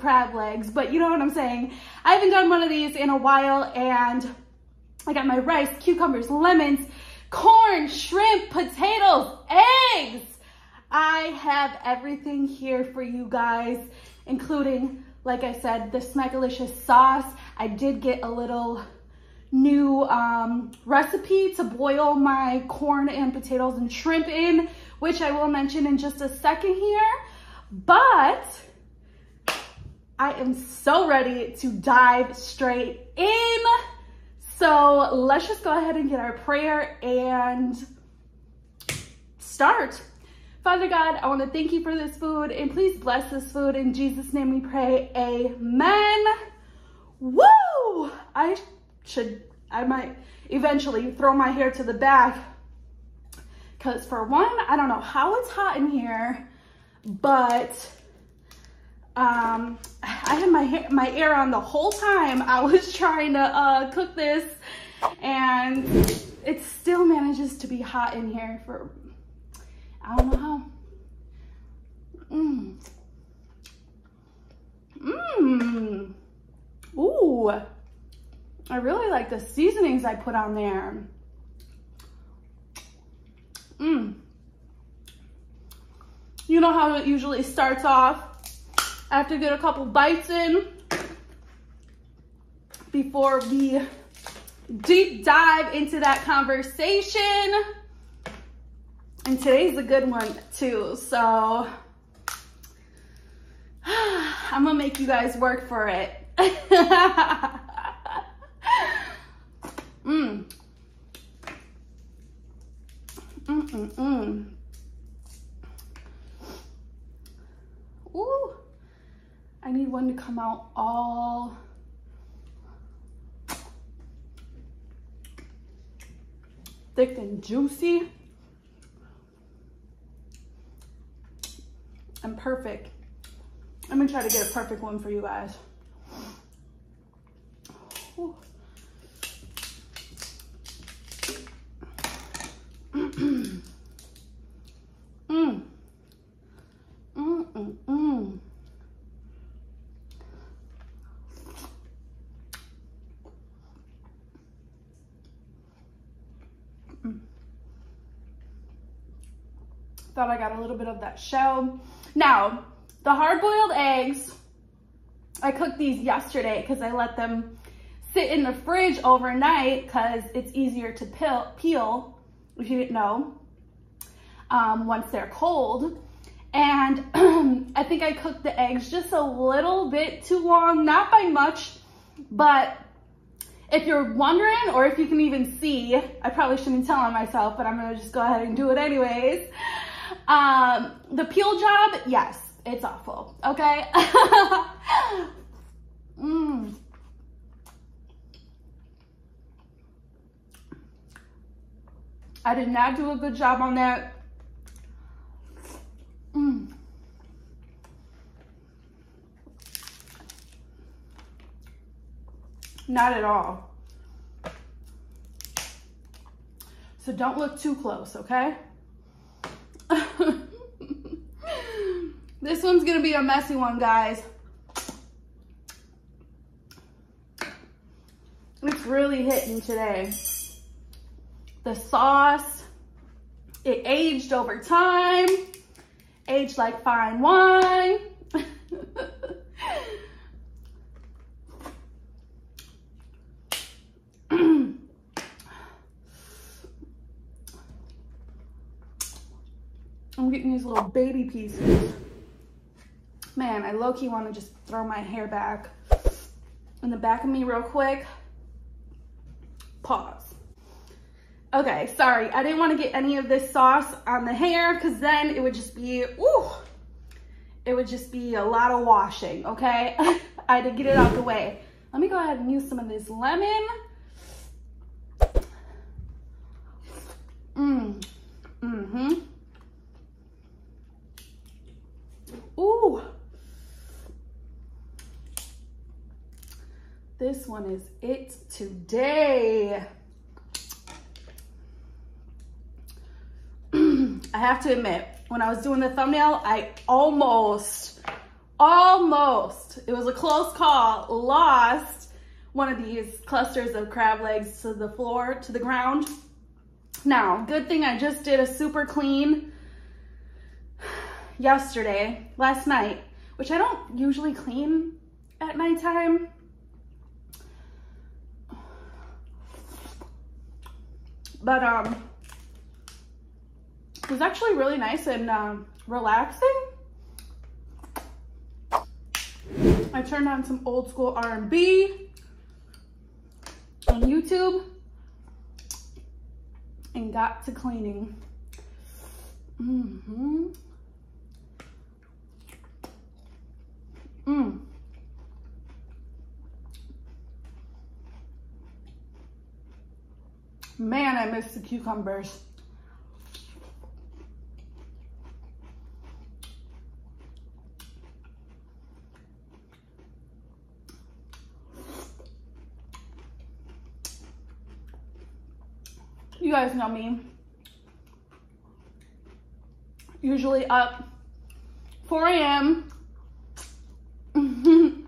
crab legs, but you know what I'm saying. I haven't done one of these in a while and I got my rice, cucumbers, lemons, corn, shrimp, potatoes, eggs. I have everything here for you guys, including, like I said, the Smackalicious sauce. I did get a little new um, recipe to boil my corn and potatoes and shrimp in, which I will mention in just a second here. But I am so ready to dive straight in. So let's just go ahead and get our prayer and start. Father God, I want to thank you for this food and please bless this food. In Jesus' name we pray, amen. Woo! I should, I might eventually throw my hair to the back because for one, I don't know how it's hot in here but um, I had my hair, my air on the whole time I was trying to uh, cook this and it still manages to be hot in here for, I don't know how. Mmm. Mmm. Ooh. I really like the seasonings I put on there. Mmm. You know how it usually starts off after get a couple bites in before we deep dive into that conversation. And today's a good one too. So I'm gonna make you guys work for it. mm. Mm-mm-mm. Ooh, I need one to come out all thick and juicy and perfect. I'm gonna try to get a perfect one for you guys. Ooh. Thought I got a little bit of that shell. Now, the hard-boiled eggs, I cooked these yesterday because I let them sit in the fridge overnight because it's easier to peel, peel, if you didn't know, um, once they're cold. And I think I cooked the eggs just a little bit too long, not by much, but if you're wondering, or if you can even see, I probably shouldn't tell on myself, but I'm gonna just go ahead and do it anyways. Um, the peel job, yes, it's awful, okay? mm. I did not do a good job on that. Mm. Not at all. So don't look too close, okay? This one's gonna be a messy one, guys. It's really hitting today. The sauce, it aged over time, aged like fine wine. I'm getting these little baby pieces. Man, I low-key want to just throw my hair back in the back of me real quick. Pause. Okay, sorry. I didn't want to get any of this sauce on the hair because then it would just be, ooh, it would just be a lot of washing, okay? I had to get it out the way. Let me go ahead and use some of this lemon. Mmm. Mm-hmm. This one is it today. I have to admit, when I was doing the thumbnail, I almost, almost, it was a close call, lost one of these clusters of crab legs to the floor, to the ground. Now, good thing I just did a super clean yesterday, last night, which I don't usually clean at nighttime. But um, it was actually really nice and um, relaxing. I turned on some old school R&B on YouTube and got to cleaning. Mm hmm Mm. Man, I miss the cucumbers. You guys know me. Usually up 4 a.m.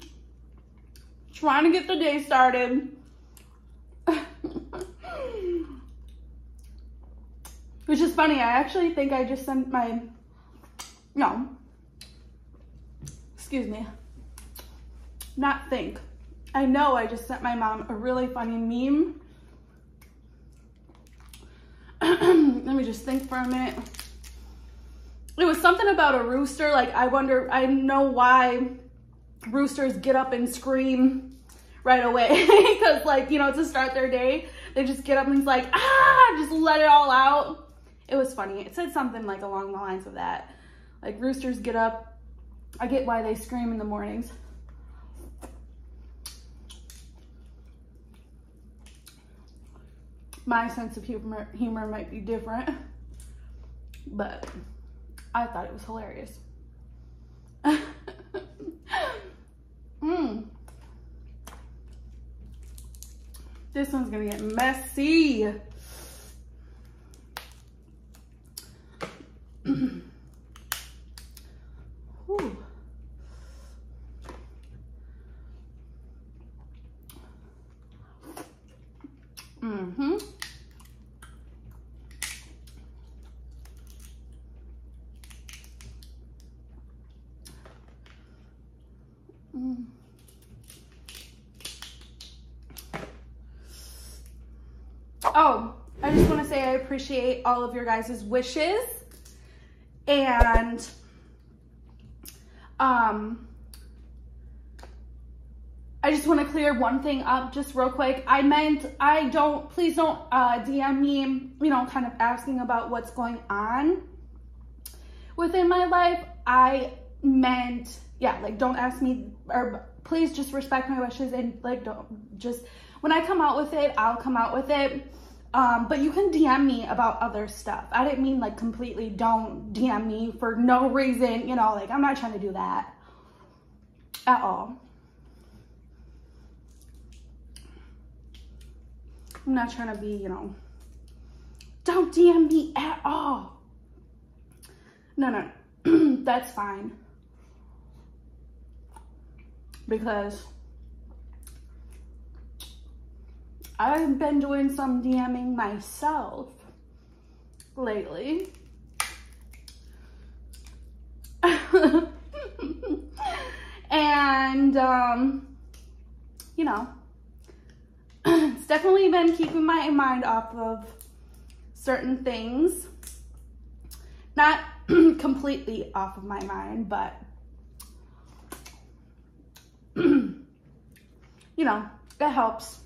Trying to get the day started. Is funny, I actually think I just sent my, no, excuse me, not think. I know I just sent my mom a really funny meme let me just think for a minute. It was something about a rooster. Like, I wonder, I know why roosters get up and scream right away. Because, like, you know, to start their day, they just get up and it's like, ah, just let it all out. It was funny. It said something like along the lines of that. Like, roosters get up. I get why they scream in the mornings. my sense of humor, humor might be different, but I thought it was hilarious. mm. This one's gonna get messy. Mm-hmm. Mm. Oh, I just want to say I appreciate all of your guys' wishes and um I just want to clear one thing up just real quick. I meant, I don't, please don't uh, DM me, you know, kind of asking about what's going on within my life. I meant, yeah, like don't ask me, or please just respect my wishes and like don't, just, when I come out with it, I'll come out with it. Um, but you can DM me about other stuff. I didn't mean like completely don't DM me for no reason, you know, like I'm not trying to do that at all. I'm not trying to be, you know, don't DM me at all. No, no, that's fine. Because I've been doing some DMing myself lately. and, um, you know, it's definitely been keeping my mind off of certain things. Not completely off of my mind, but you know, it helps.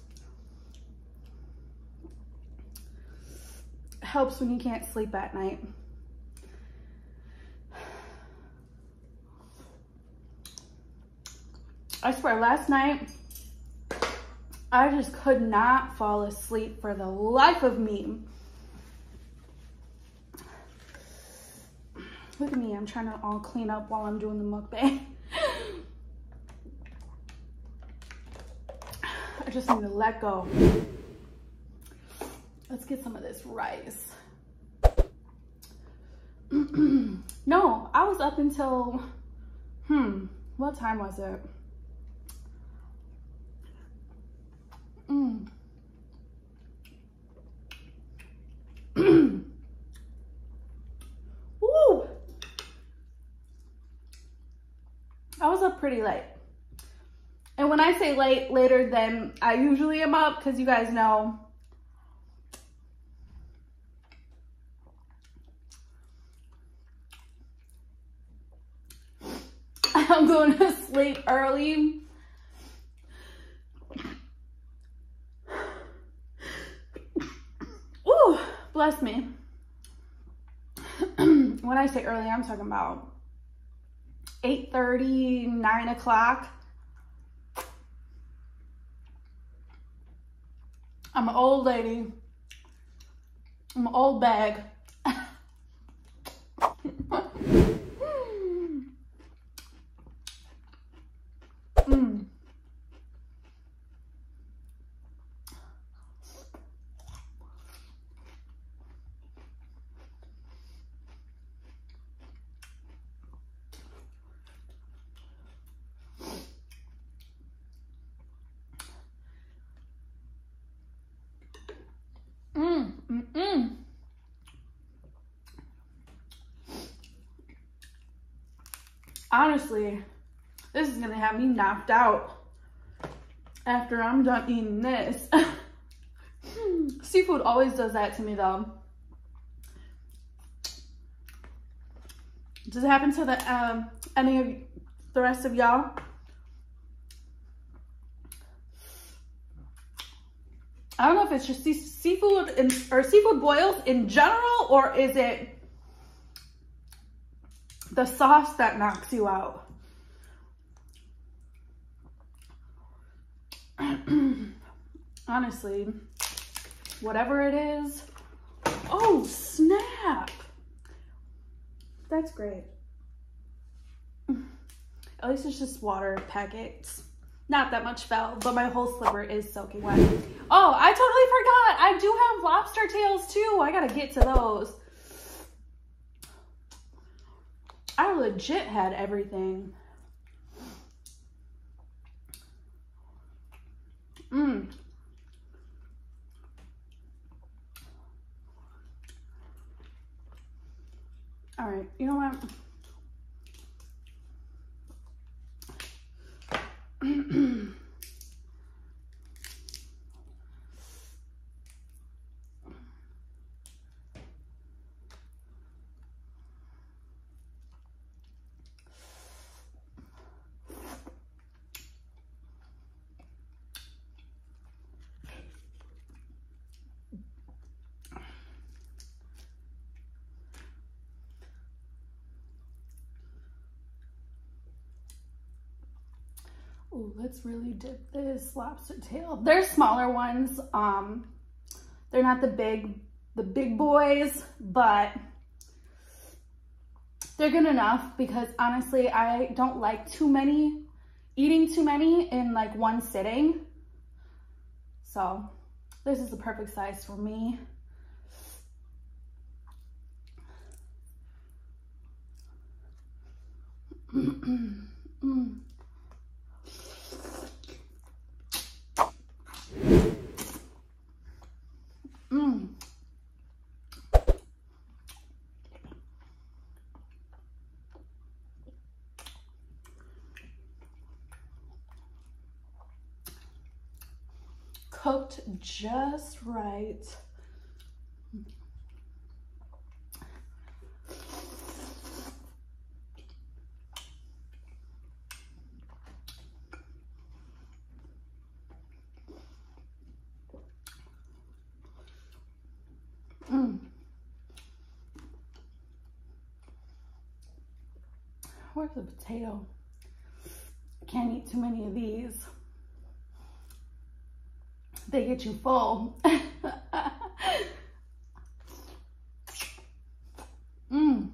Helps when you can't sleep at night. I swear, last night, I just could not fall asleep for the life of me. Look at me, I'm trying to all clean up while I'm doing the mukbang. I just need to let go. Let's get some of this rice. no, I was up until, hmm, what time was it? Mm. Woo! I was up pretty late. And when I say late, later than I usually am up, because you guys know I'm going to sleep early. Ooh, bless me. when I say early, I'm talking about 8.30, 9 o'clock. I'm an old lady. I'm an old bag. mm. Mm, mm, mm. Honestly, this is gonna have me knocked out after I'm done eating this. Seafood always does that to me though. Does it happen to the um, any of the rest of y'all? I don't know if it's just seafood in, or seafood boils in general, or is it the sauce that knocks you out? Honestly, whatever it is. Oh, snap. That's great. At least it's just water packets. Not that much fell, but my whole slipper is soaking wet. Oh, I totally forgot. I do have lobster tails too. I gotta get to those. I legit had everything. Mmm. All right, you know what? Oh, let's really dip this lobster tail. They're smaller ones. Um, they're not the big, the big boys, but they're good enough because honestly, I don't like too many, eating too many in like one sitting. So this is the perfect size for me. mm. Mm. Cooked just right. Mm. Where's the potato? Can't eat too many of these. They get you full. mm.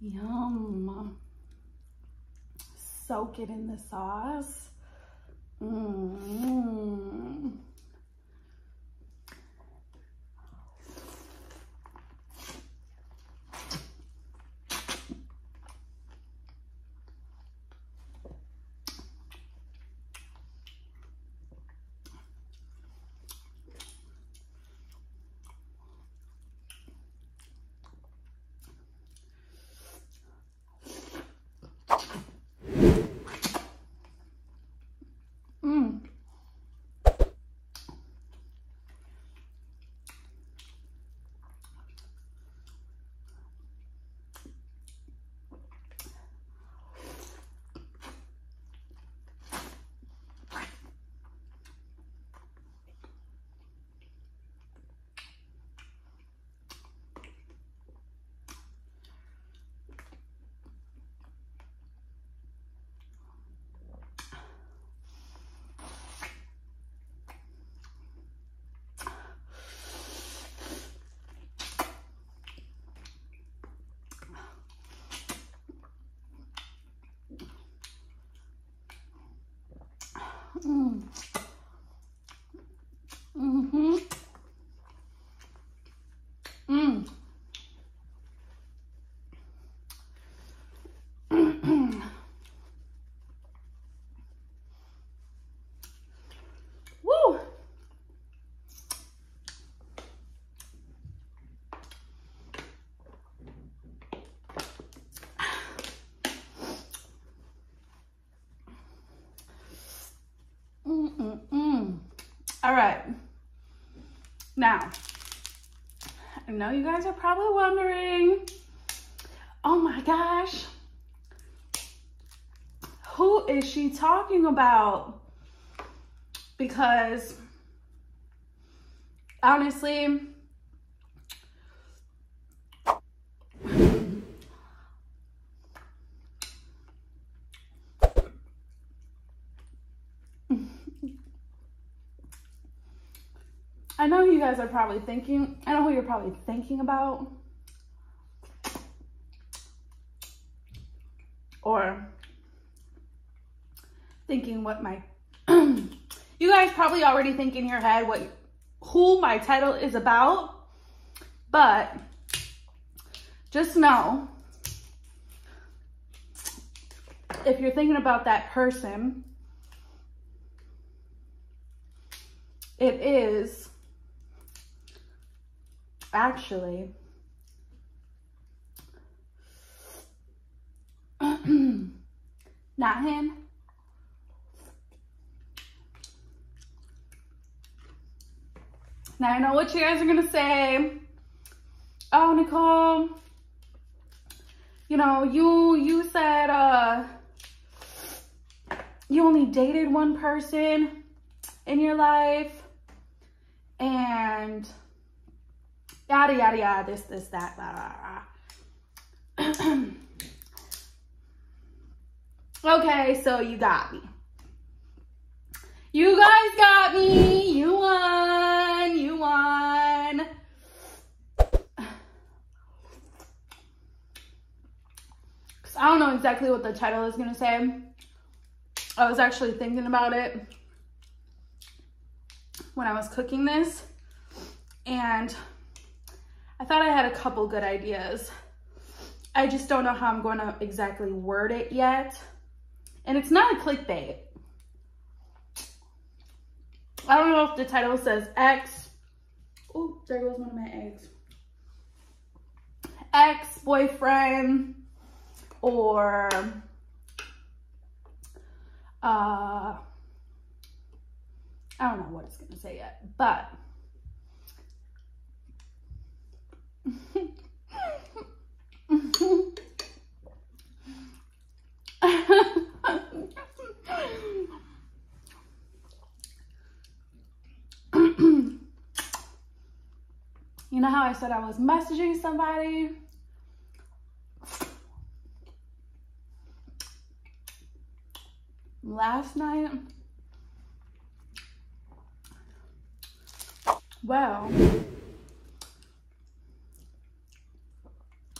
Yum. Soak it in the sauce. Mmm. Mm. Mm-hmm. Mm. Woo! Mm-mm-mm. All right. Now, I know you guys are probably wondering, oh my gosh, who is she talking about? Because honestly, guys are probably thinking, I know who you're probably thinking about. Or thinking what my, you guys probably already think in your head what, who my title is about. But just know, if you're thinking about that person, it is actually not him. Now I know what you guys are gonna say. Oh, Nicole, you know, you you said uh you only dated one person in your life and yada, yada, yada, this, this, that, blah, blah, blah. okay, so you got me. You guys got me. You won. You won. Cause I don't know exactly what the title is going to say. I was actually thinking about it when I was cooking this. And I thought I had a couple good ideas. I just don't know how I'm going to exactly word it yet. And it's not a clickbait. I don't know if the title says X. Oh, there goes one of my eggs. Ex-boyfriend or uh, I don't know what it's going to say yet, but you know how I said I was messaging somebody? Last night, well,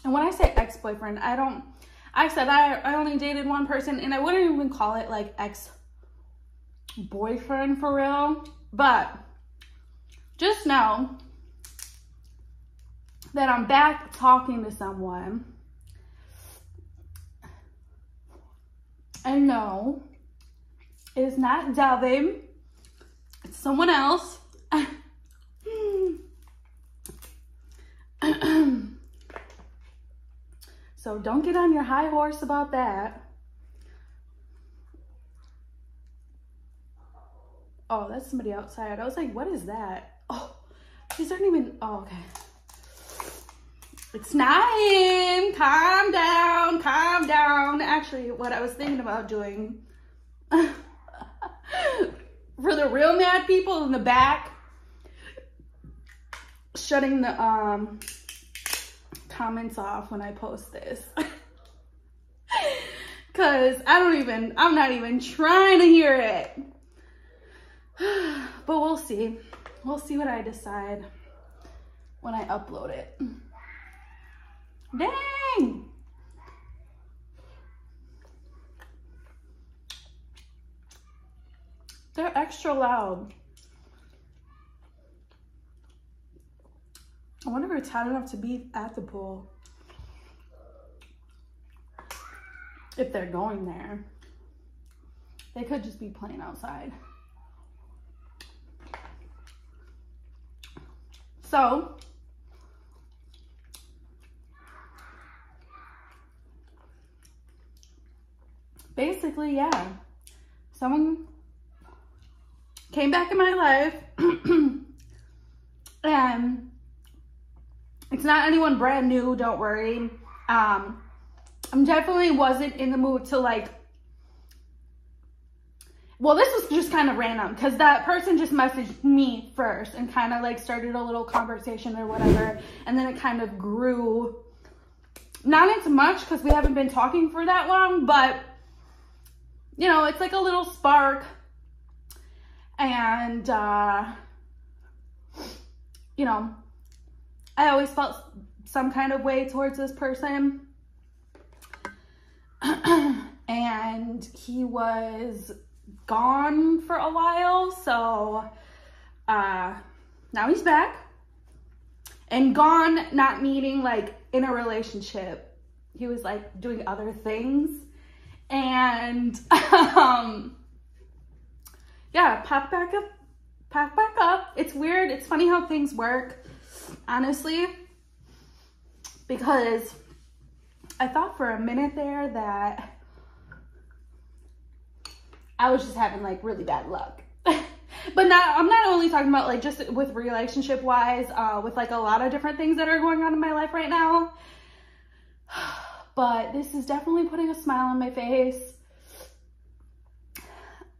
and when I say ex-boyfriend. I don't, I said I, I only dated one person and I wouldn't even call it like ex-boyfriend for real. But just know that I'm back talking to someone. And no, it is not Devin. It's someone else. so don't get on your high horse about that. Oh, that's somebody outside. I was like, what is that? Oh, these aren't even, oh, okay. It's not him. Calm down, calm down. Actually, what I was thinking about doing for the real mad people in the back, shutting the um comments off when I post this. Cause I don't even, I'm not even trying to hear it. but we'll see. We'll see what I decide when I upload it. Dang! They're extra loud. I wonder if it's hot enough to be at the pool. If they're going there. They could just be playing outside. So, basically, yeah, someone came back in my life and it's not anyone brand new, don't worry. Um, I definitely wasn't in the mood to like well, this was just kind of random because that person just messaged me first and kind of like started a little conversation or whatever. And then it kind of grew, not into much because we haven't been talking for that long, but you know, it's like a little spark. And, uh, you know, I always felt some kind of way towards this person. and he was gone for a while. So uh, now he's back. And gone, not meaning like in a relationship. He was like doing other things. And um, yeah, pop back up, pop back up. It's weird. It's funny how things work, honestly, because I thought for a minute there that I was just having like really bad luck. but not, I'm not only talking about like just with relationship wise, uh, with like a lot of different things that are going on in my life right now. But this is definitely putting a smile on my face.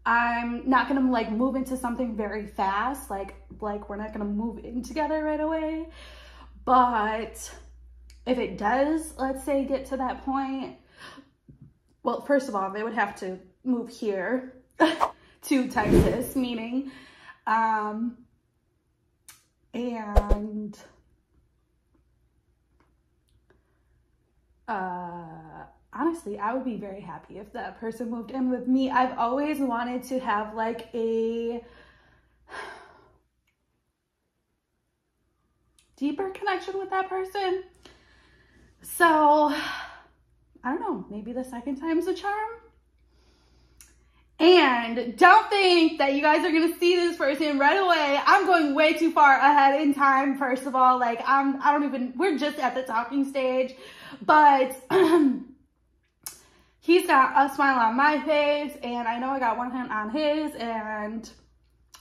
I'm not gonna like move into something very fast. Like, like we're not gonna move in together right away. But if it does, let's say get to that point, well, first of all, they would have to move here to Texas, meaning, um, and, uh, honestly, I would be very happy if that person moved in with me. I've always wanted to have like a deeper connection with that person. So, I don't know, maybe the second time's a charm. And don't think that you guys are gonna see this person right away. I'm going way too far ahead in time, first of all. Like, I'm, I don't even, we're just at the talking stage. But he's got a smile on my face, and I know I got one hand on his, and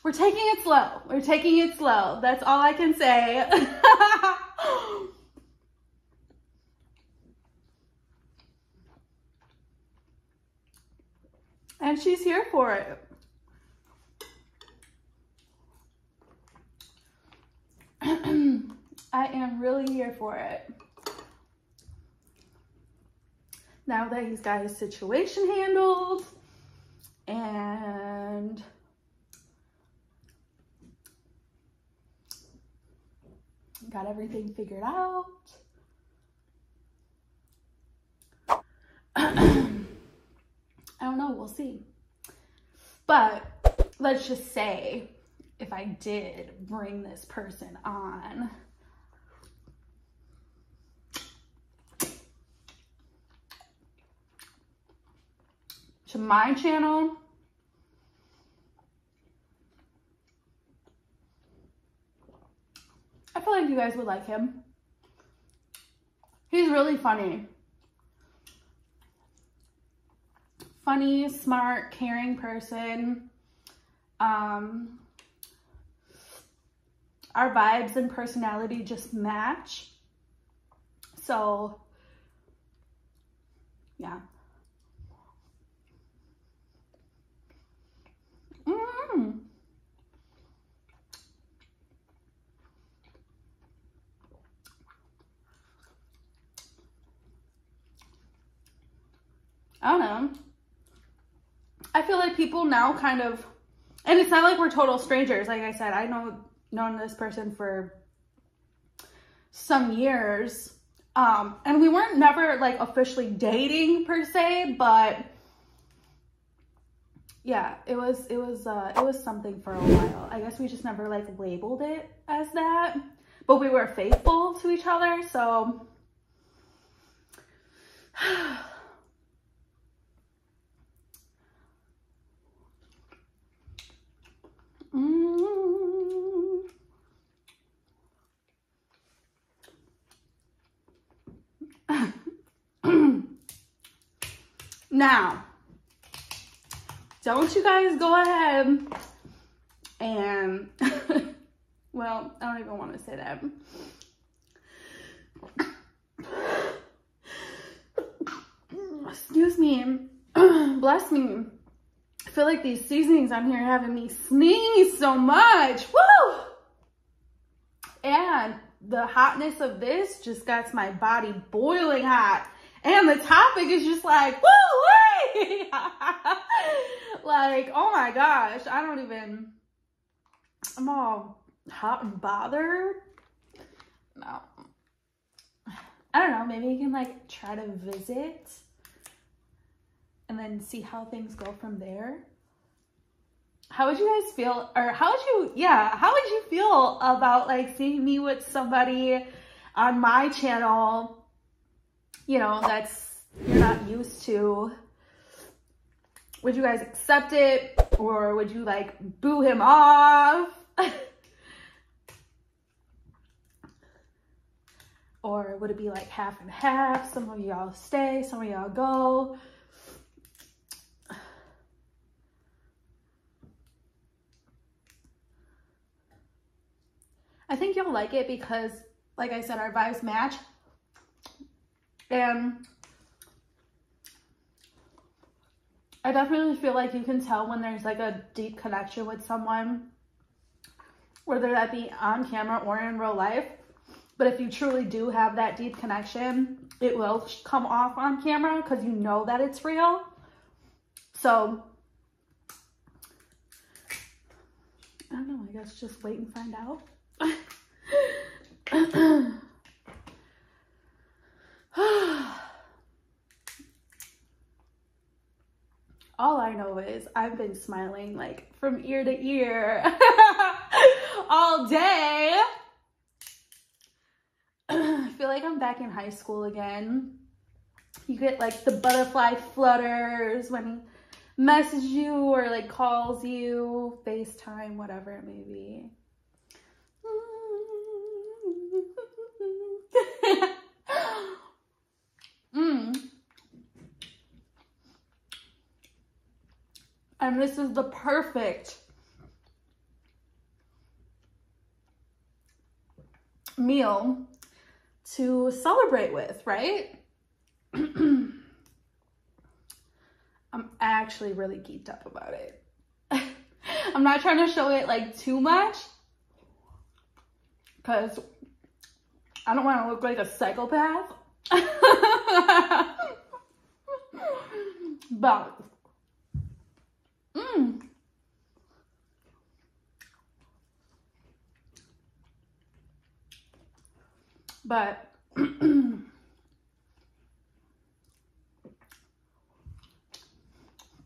we're taking it slow. We're taking it slow. That's all I can say. And she's here for it. I am really here for it. Now that he's got his situation handled and got everything figured out. I don't know, we'll see. But let's just say if I did bring this person on, to my channel, I feel like you guys would like him. He's really funny. Funny, smart, caring person. Um, our vibes and personality just match. So, yeah. Mm. I don't know. I feel like people now kind of, and it's not like we're total strangers. Like I said, I know known this person for some years. Um, and we weren't never like officially dating per se, but yeah, it was, it was, uh, it was something for a while. I guess we just never like labeled it as that, but we were faithful to each other. So Mm. now, don't you guys go ahead and, well, I don't even want to say that. Excuse me. Bless me. Feel like these seasonings on here having me sneeze so much. Woo! And the hotness of this just got my body boiling hot. And the topic is just like, woo! like, oh my gosh, I don't even, I'm all hot and bothered. No. I don't know, maybe you can like try to visit and then see how things go from there. How would you guys feel, or how would you, yeah, how would you feel about like seeing me with somebody on my channel, you know, that's you're not used to? Would you guys accept it or would you like boo him off? or would it be like half and half? Some of y'all stay, some of y'all go. I think you'll like it because, like I said, our vibes match. And I definitely feel like you can tell when there's like a deep connection with someone, whether that be on camera or in real life. But if you truly do have that deep connection, it will come off on camera because you know that it's real. So, I don't know, I guess just wait and find out. All I know is I've been smiling like from ear to ear all day. I feel like I'm back in high school again. You get like the butterfly flutters when he messages you or like calls you, FaceTime, whatever it may be. mm. And this is the perfect meal to celebrate with, right? I'm actually really geeked up about it. I'm not trying to show it like too much because I don't want to look like a psychopath. but, Hmm. But mm,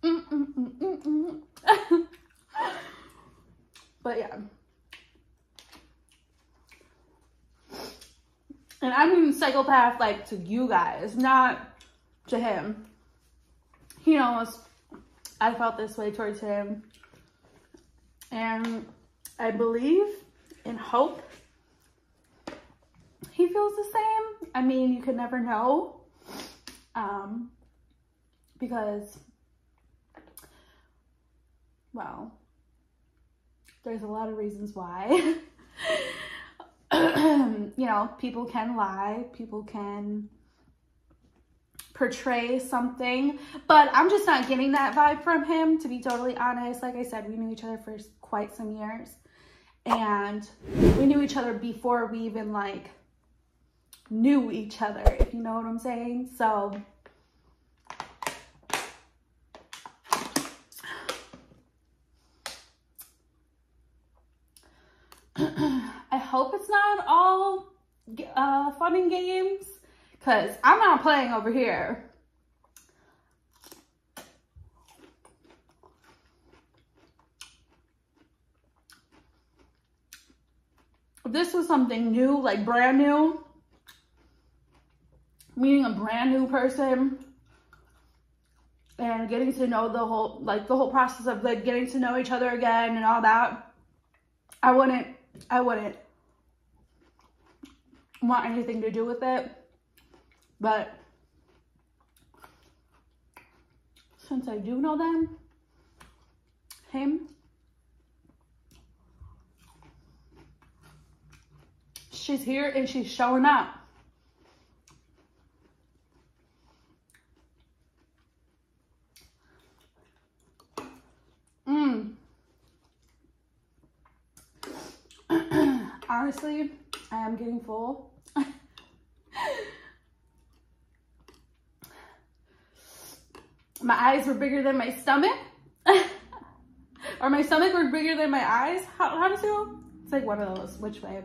mm, mm, but yeah. And I mean psychopath like to you guys, not to him. He knows I felt this way towards him. And I believe and hope he feels the same. I mean, you could never know. Um, because, well, there's a lot of reasons why. you know, people can lie, people can portray something, but I'm just not getting that vibe from him, to be totally honest. Like I said, we knew each other for quite some years, and we knew each other before we even, like, knew each other, if you know what I'm saying. So, I hope it's not all uh, fun and games because I'm not playing over here. this was something new, like brand new, meeting a brand new person and getting to know the whole, like the whole process of like getting to know each other again and all that, I wouldn't, I wouldn't want anything to do with it. But since I do know them, him, she's here and she's showing up. Mmm. Honestly, I am getting full. my eyes were bigger than my stomach. or my stomach were bigger than my eyes. How, how does it go? It's like one of those. Which way?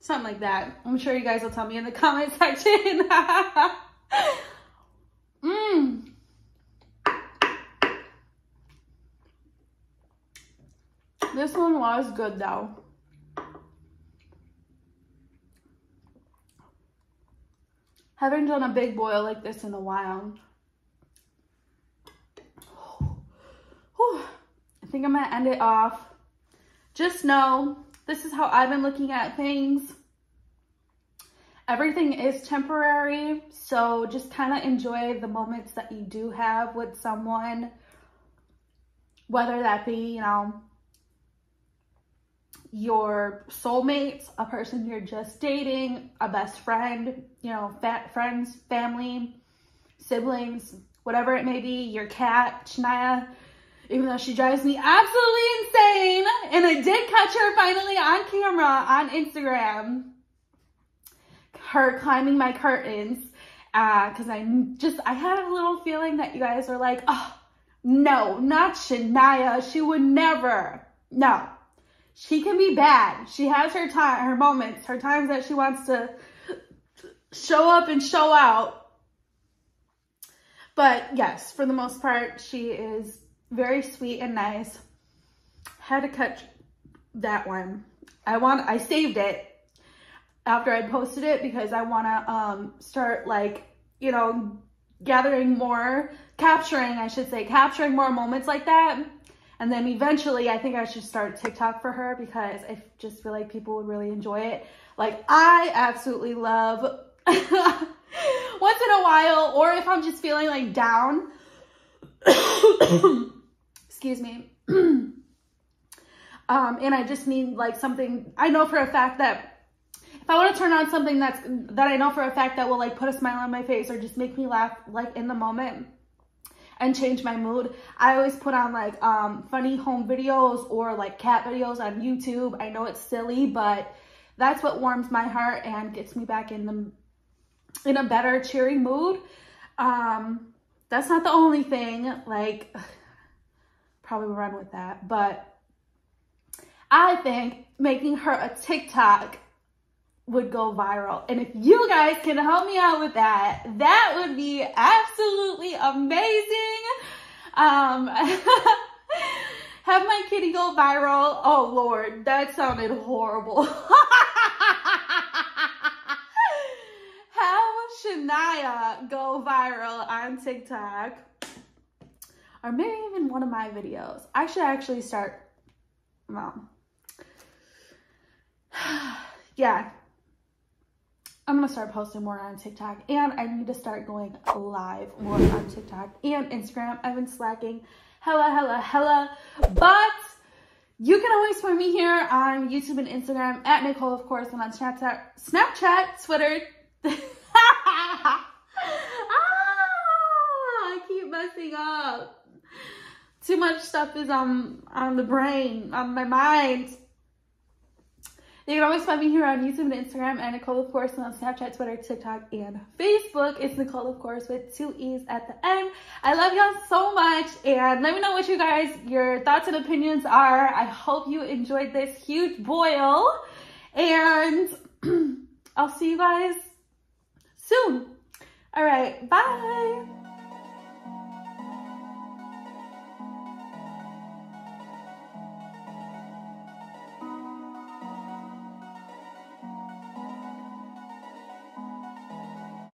Something like that. I'm sure you guys will tell me in the comment section. Mmm. This one was good though. Haven't done a big boil like this in a while. I think I'm gonna end it off. Just know this is how I've been looking at things. Everything is temporary, so just kind of enjoy the moments that you do have with someone, whether that be, you know, your soulmate, a person you're just dating, a best friend, you know, friends, family, siblings, whatever it may be, your cat, Shania, even though she drives me absolutely insane. And I did catch her finally on camera on Instagram. Her climbing my curtains. Because uh, I just, I had a little feeling that you guys were like, oh, no, not Shania. She would never. No. She can be bad. She has her time, her moments, her times that she wants to show up and show out. But yes, for the most part, she is very sweet and nice. Had to cut that one. I want, I saved it after I posted it because I want to um, start like, you know, gathering more, capturing, I should say, capturing more moments like that. And then eventually I think I should start TikTok for her because I just feel like people would really enjoy it. Like I absolutely love once in a while, or if I'm just feeling like down, excuse me. um, and I just need like something, I know for a fact that if I want to turn on something that's, that I know for a fact that will like put a smile on my face or just make me laugh like in the moment and change my mood, I always put on like um, funny home videos or like cat videos on YouTube. I know it's silly, but that's what warms my heart and gets me back in the in a better cheery mood. Um, that's not the only thing. Like probably run with that. But I think making her a TikTok would go viral. And if you guys can help me out with that, that would be absolutely amazing. Um, have my kitty go viral. Oh Lord, that sounded horrible. have Shania go viral on TikTok. Or maybe even one of my videos. I should actually start, well, yeah, I'm gonna start posting more on TikTok and I need to start going live more on TikTok and Instagram. I've been slacking hella, hella, hella, but you can always find me here on YouTube and Instagram at Nicole, of course, and on Snapchat, Snapchat, Twitter. ah, I keep messing up. Too much stuff is on on the brain, on my mind. You can always find me here on YouTube and Instagram and Nicole, of course, and on Snapchat, Twitter, TikTok, and Facebook. It's Nicole, of course, with two E's at the end. I love y'all so much, and let me know what you guys, your thoughts and opinions are. I hope you enjoyed this huge boil, and I'll see you guys soon. All right, bye.